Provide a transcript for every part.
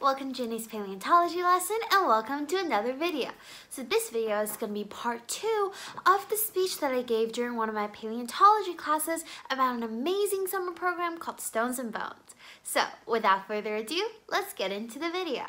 welcome to Jenny's paleontology lesson and welcome to another video. So this video is going to be part two of the speech that I gave during one of my paleontology classes about an amazing summer program called Stones and Bones. So without further ado, let's get into the video.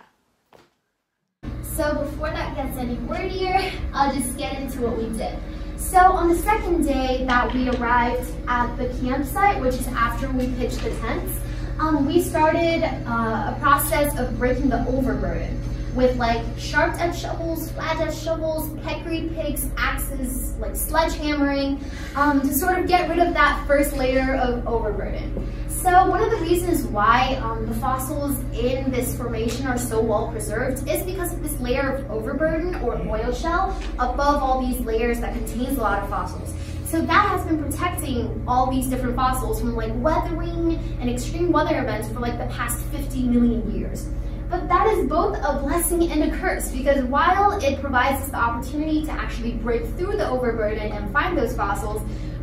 So before that gets any wordier, I'll just get into what we did. So on the second day that we arrived at the campsite, which is after we pitched the tents, um, we started uh, a process of breaking the overburden with like sharp edge shovels, flat edge shovels, peccary picks, axes, like sledgehammering, um, to sort of get rid of that first layer of overburden. So one of the reasons why um, the fossils in this formation are so well preserved is because of this layer of overburden or oil shale above all these layers that contains a lot of fossils. So that has been protecting all these different fossils from like weathering and extreme weather events for like the past 50 million years. But that is both a blessing and a curse because while it provides us the opportunity to actually break through the overburden and find those fossils,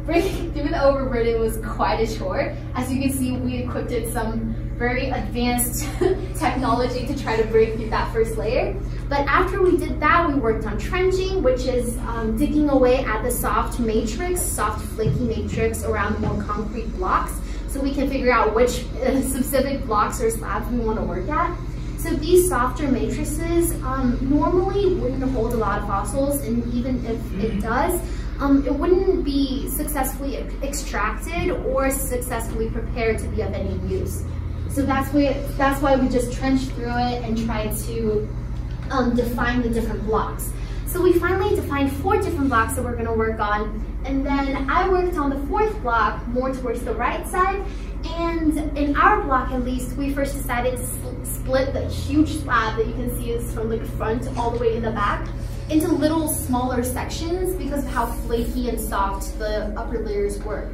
breaking through the overburden was quite a chore. As you can see, we equipped it some very advanced technology to try to break through that first layer. But after we did that, we worked on trenching, which is um, digging away at the soft matrix, soft flaky matrix around more concrete blocks, so we can figure out which uh, specific blocks or slabs we want to work at. So these softer matrices um, normally wouldn't hold a lot of fossils, and even if it does, um, it wouldn't be successfully extracted or successfully prepared to be of any use. So that's why, that's why we just trench through it and try to um, define the different blocks. So we finally defined four different blocks that we're gonna work on. And then I worked on the fourth block more towards the right side. And in our block, at least, we first decided to split the huge slab that you can see is from the front all the way to the back into little smaller sections because of how flaky and soft the upper layers were.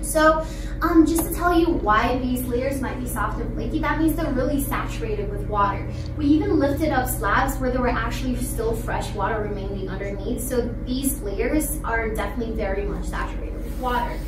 So um, just to tell you why these layers might be soft and flaky, that means they're really saturated with water. We even lifted up slabs where there were actually still fresh water remaining underneath. So these layers are definitely very much saturated with water.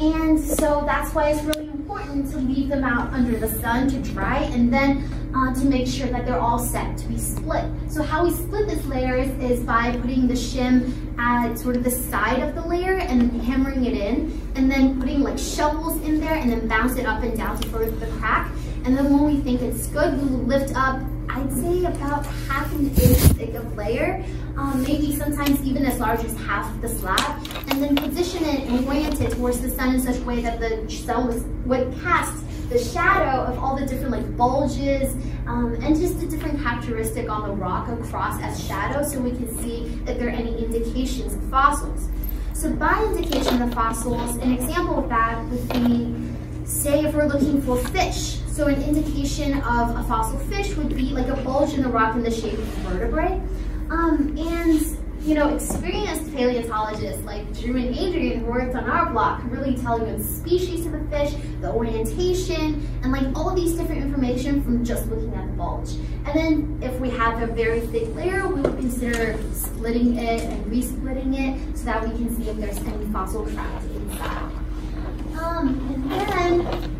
And so that's why it's really important to leave them out under the sun to dry and then uh, to make sure that they're all set to be split. So how we split this layers is by putting the shim at sort of the side of the layer and hammering it in and then putting like shovels in there and then bounce it up and down to further the crack. And then when we think it's good, we lift up I'd say about half an inch thick of layer, um, maybe sometimes even as large as half the slab, and then position it and orient it towards the sun in such a way that the sun was, would cast the shadow of all the different like bulges um, and just the different characteristic on the rock across as shadow so we can see if there are any indications of fossils. So by indication of fossils, an example of that would be, say if we're looking for fish, so an indication of a fossil fish would be like a bulge in the rock in the shape of a vertebrae. Um, and you know, experienced paleontologists like Drew and Adrian who worked on our block can really tell you the species of the fish, the orientation, and like all these different information from just looking at the bulge. And then if we have a very thick layer, we would consider splitting it and resplitting it so that we can see if there's any fossil trapped inside. Um, and then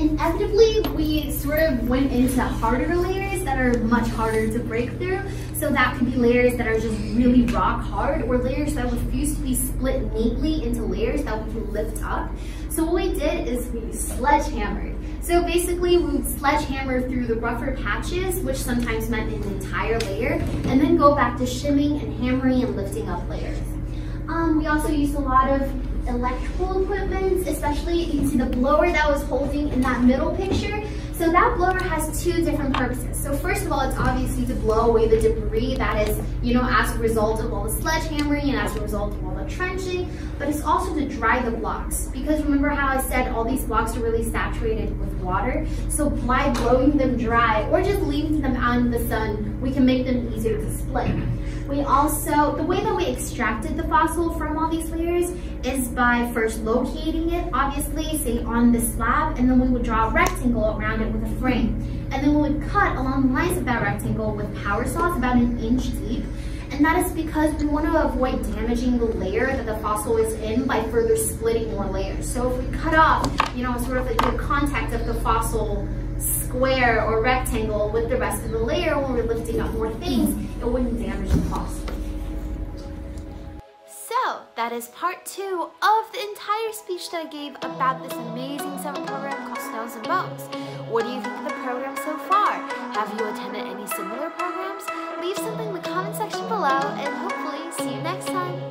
inevitably we sort of went into harder layers that are much harder to break through. So that could be layers that are just really rock hard or layers that refuse to be split neatly into layers that we can lift up. So what we did is we sledgehammered. So basically we would sledgehammer through the rougher patches, which sometimes meant an entire layer, and then go back to shimming and hammering and lifting up layers. Um, we also used a lot of electrical equipment, especially you can see the blower that was holding in that middle picture. So that blower has two different purposes. So first of all, it's obviously to blow away the debris that is, you know, as a result of all the sledgehammering and as a result of all the trenching, but it's also to dry the blocks. Because remember how I said all these blocks are really saturated with water? So by blowing them dry or just leaving them out in the sun, we can make them easier to split. We also, the way that we extracted the fossil from all these layers is by first locating it, obviously, say on the slab, and then we would draw a rectangle around it with a frame. And then we would cut along the lines of that rectangle with power saws about an inch deep. And that is because we want to avoid damaging the layer that the fossil is in by further splitting more layers. So if we cut off, you know, sort of like the contact of the fossil square or rectangle with the rest of the layer when we're lifting up more things, it wouldn't damage the fossil. So, that is part two of the entire speech that I gave about this amazing summer program called Stones and Bones. What do you think of the program so far? Have you attended any similar programs? Leave something in the comment section below and hopefully see you next time.